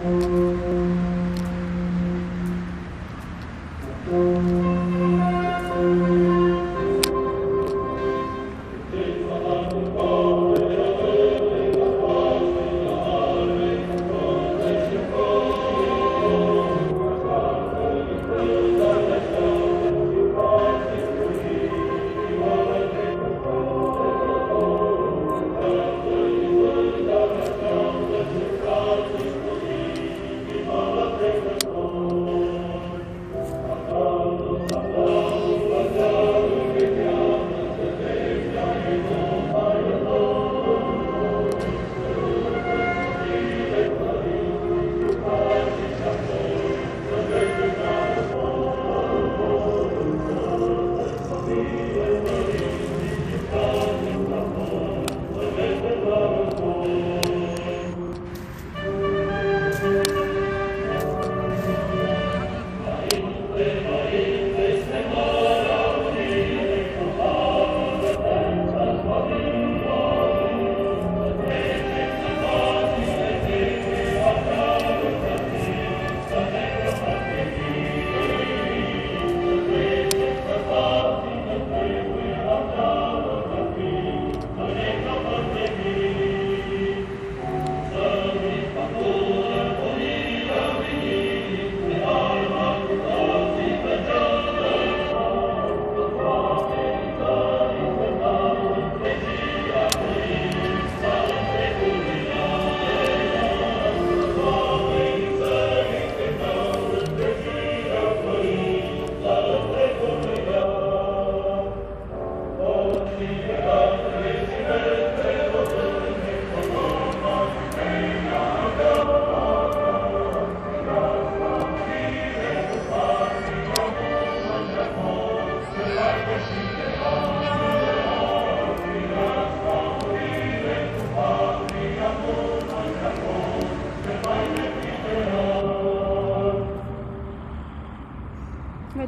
Música Deus.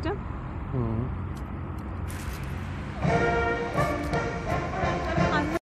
Du? Mm.